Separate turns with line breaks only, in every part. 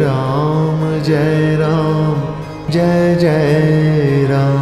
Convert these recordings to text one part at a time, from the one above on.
राम
जय राम जय जय राम।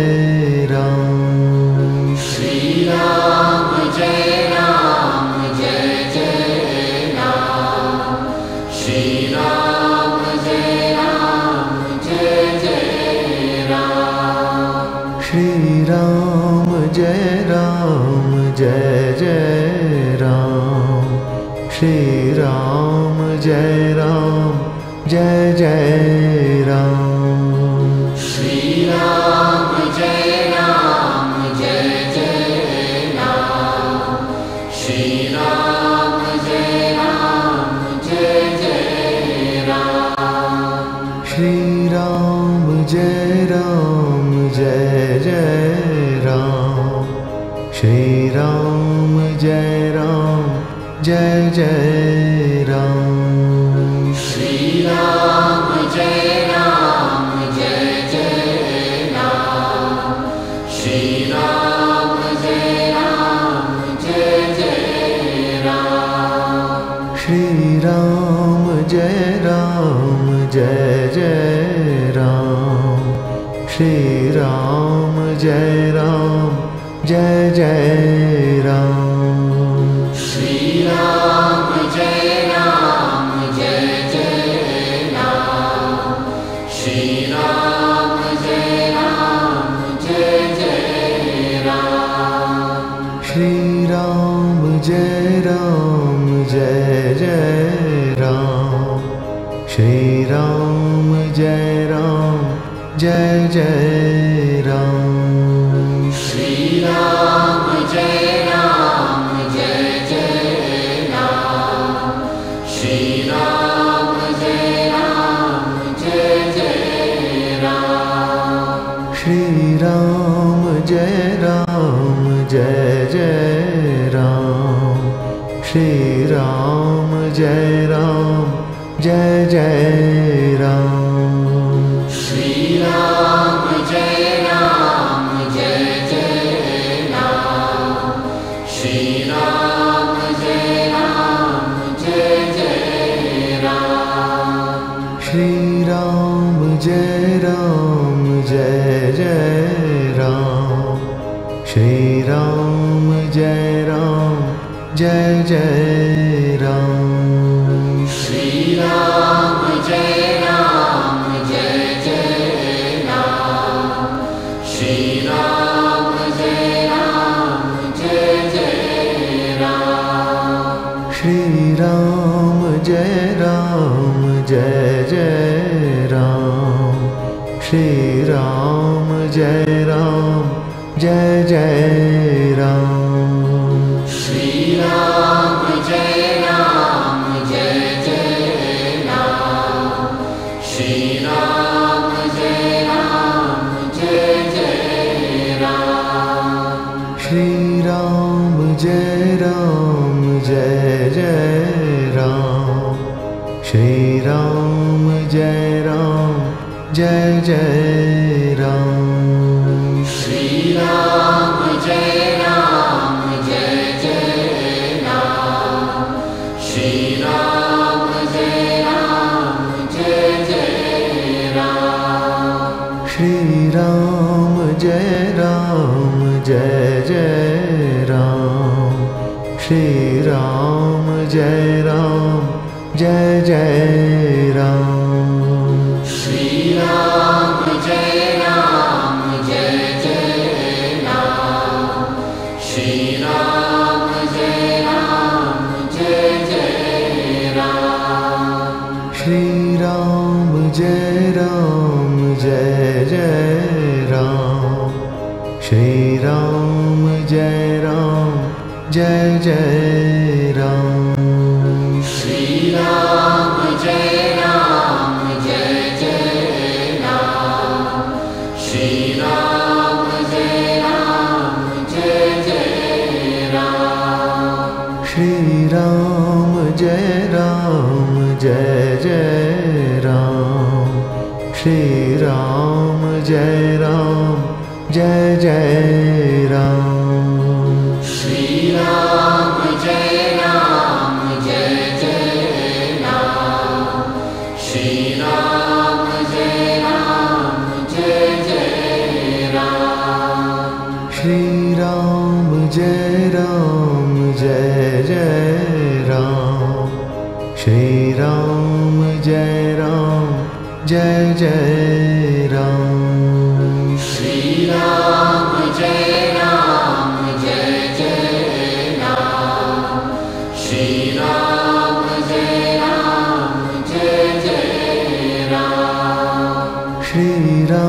जय राम
श्रीराम जय राम जय जय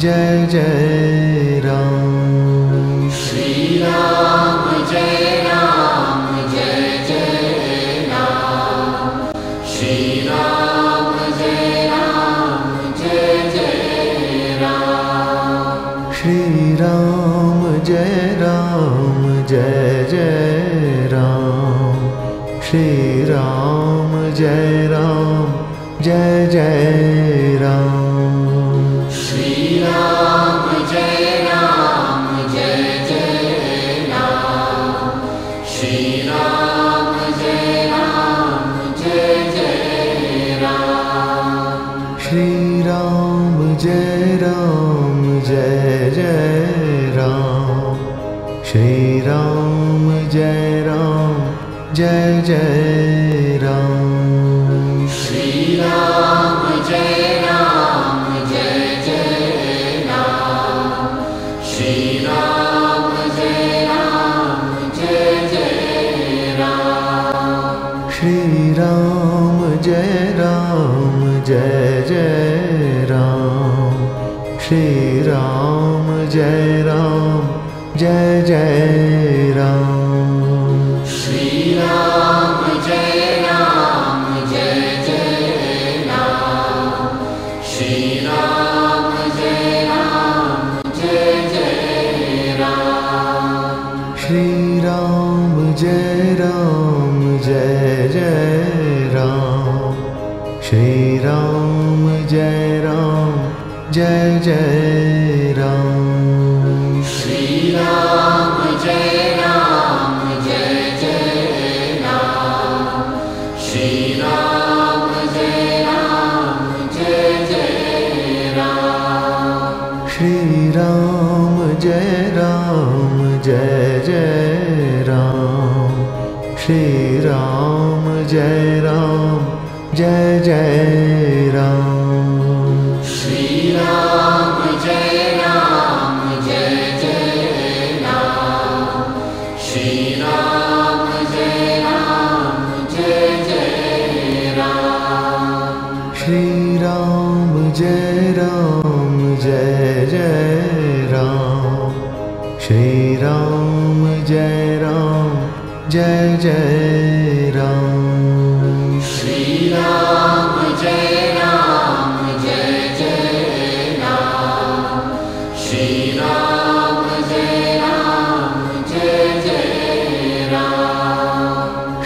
जय जय।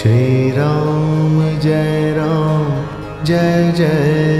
श्रीराम जय राम जय जय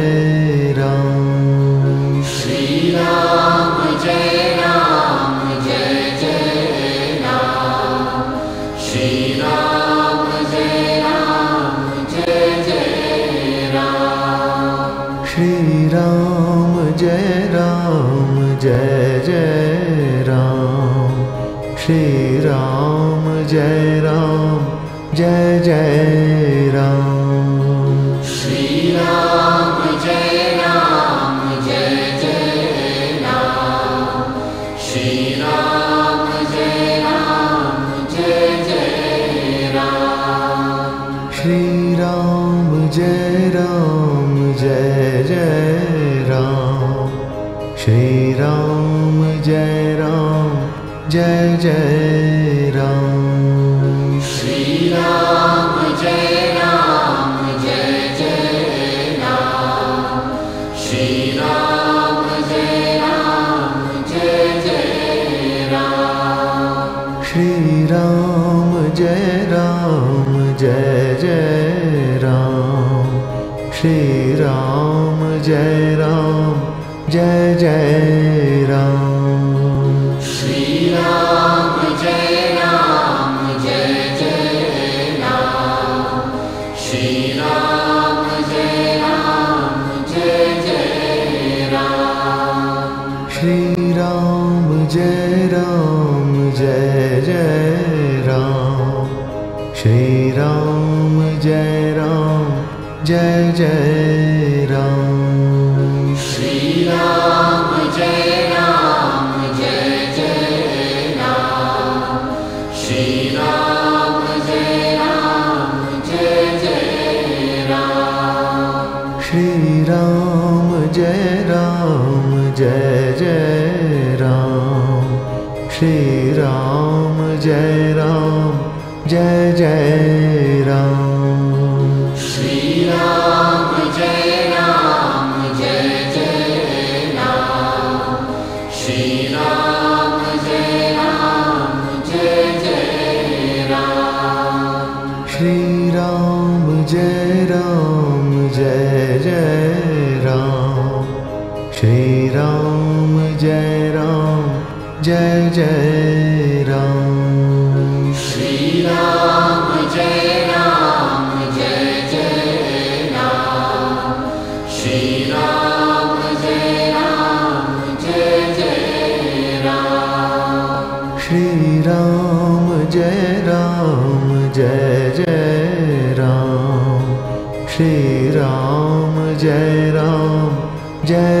जय राम। Yeah.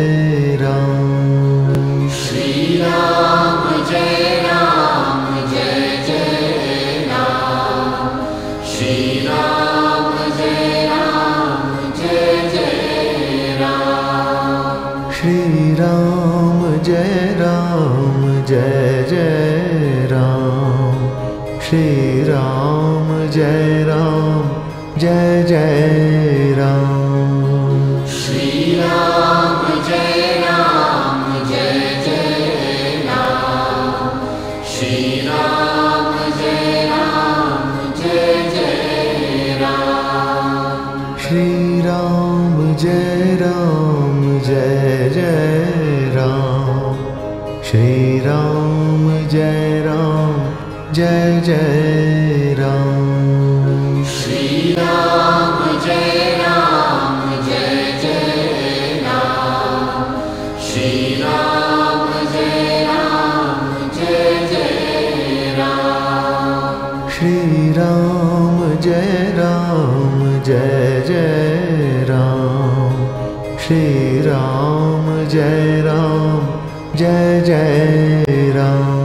राम
जय राम जय जय राम।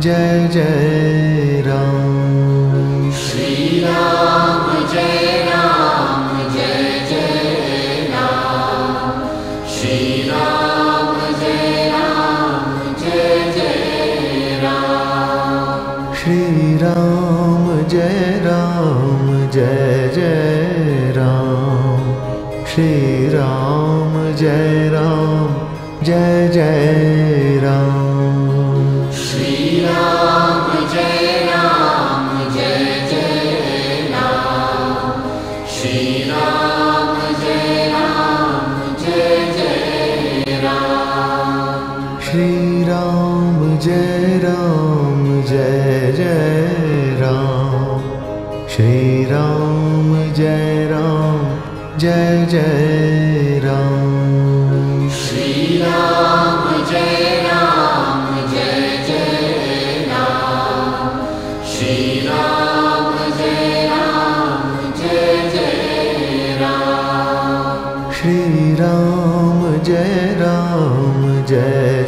जय जय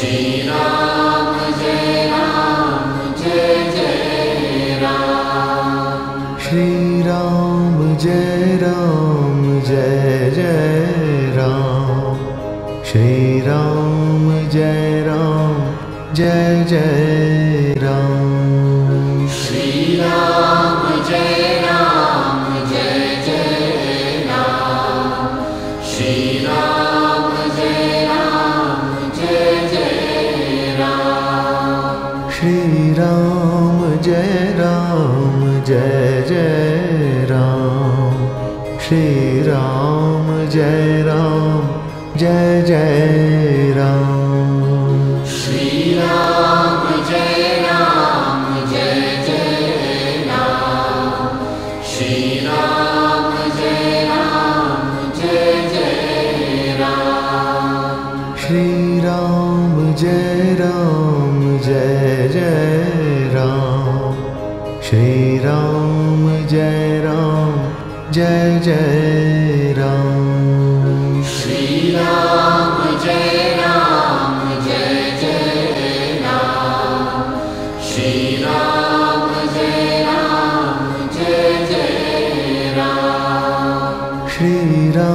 Shina.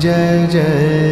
जय जय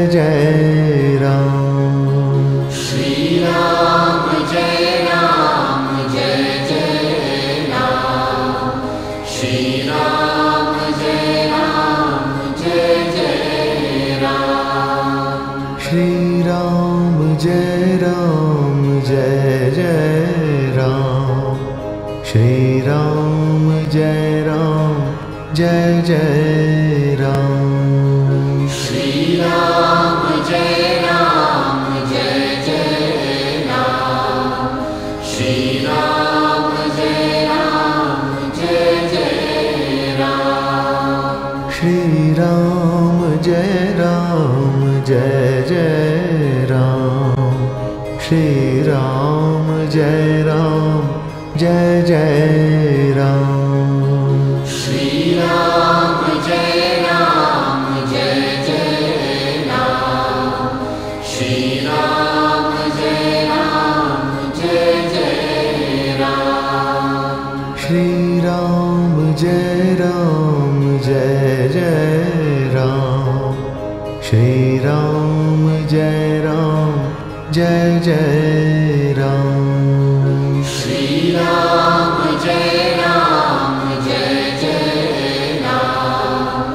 श्रीराम जय राम जय जय राम
श्रीराम जय राम जय जय राम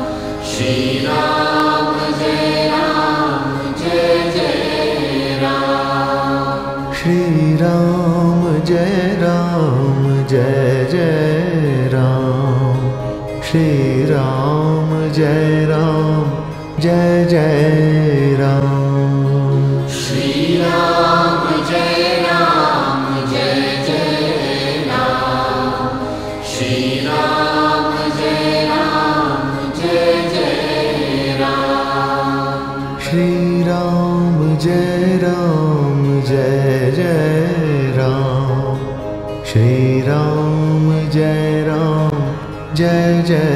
श्रीराम राम
श्रीराम जय राम जय जय राम श्रीराम जय राम जय جاء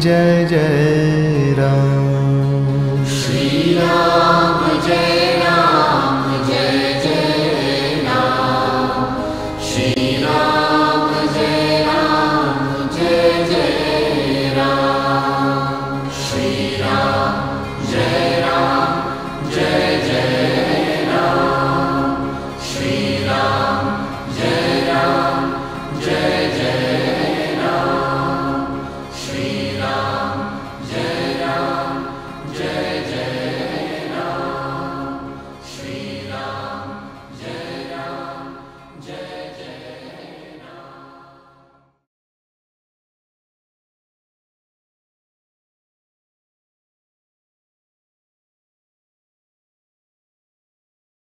जय